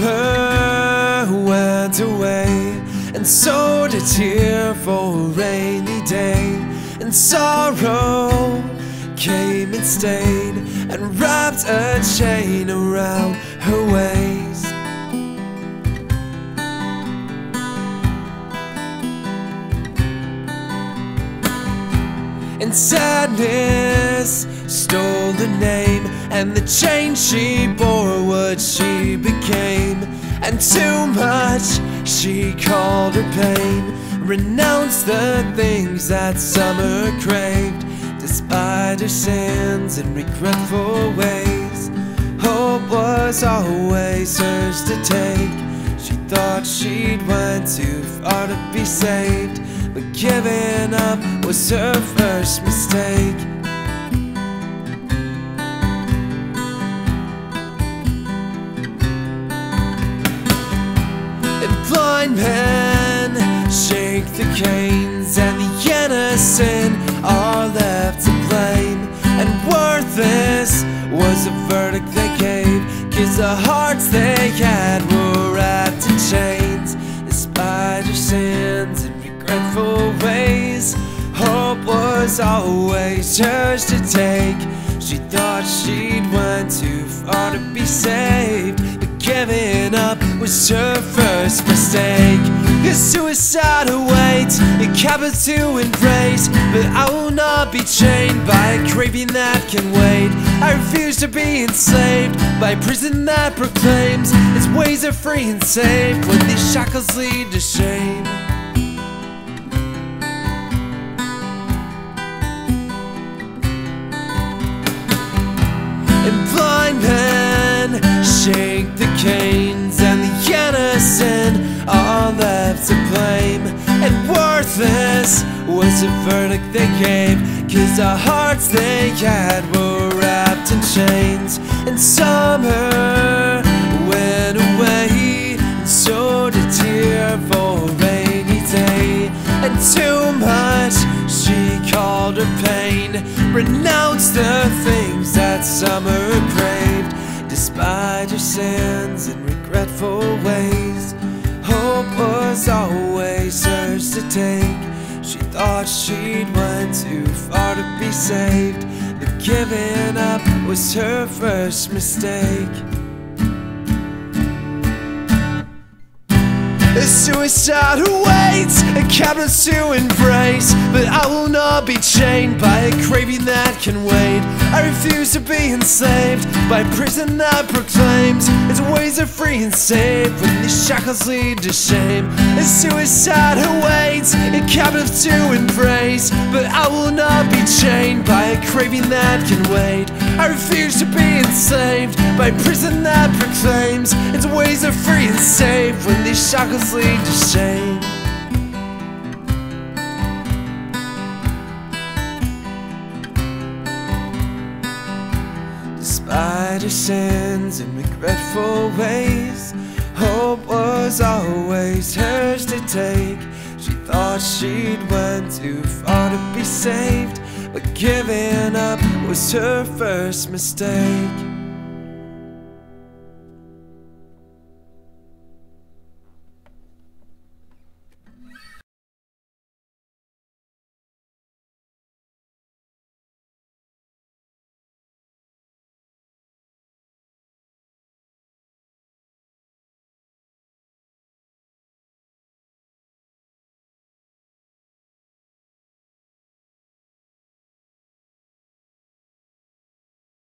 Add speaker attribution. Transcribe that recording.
Speaker 1: went away, and sowed a tear for a rainy day, and sorrow came and stayed, and wrapped a chain around her waist. And sadness stole the name and the chain she bore what she became. And too much she called her pain. Renounced the things that summer craved. Despite her sins and regretful ways. Hope was always hers to take. She thought she'd went too far to be saved. But giving up was her first mistake blind men shake the canes And the innocent are left to blame. And worthless was the verdict they gave Cause the hearts they had were wrapped in chains. Despite her sins and regretful ways Hope was always hers to take. She thought she'd went too far to be saved But giving up was her first mistake. Cause suicide awaits, it cabins to embrace. But I will not be chained by a craving that can wait. I refuse to be enslaved by a prison that proclaims Its ways are free and safe. When these shackles lead to shame. And blind men shake the canes innocent are left to blame. And worthless was the verdict they gave cause the hearts they had were wrapped in chains. And summer went away and sowed a tear for a rainy day. And too much she called her pain renounced the things that summer craved. Despite her sins and regretful ways. Hope was always hers to take. She thought she'd went too far to be saved. But giving up was her first mistake A suicide awaits, a cabinet to embrace. But I will not be chained by a craving that can wait. I refuse to be enslaved by a prison that proclaims. Its ways are free and safe when these shackles lead to shame. A suicide awaits, a cabinet to embrace. But I will not be chained by a craving that can wait I refuse to be enslaved by a prison that proclaims Its ways are free and safe when these shackles lead to shame. Despite her sins and regretful ways Hope was always hers to take. She thought she'd went too far to be saved But giving up was her first mistake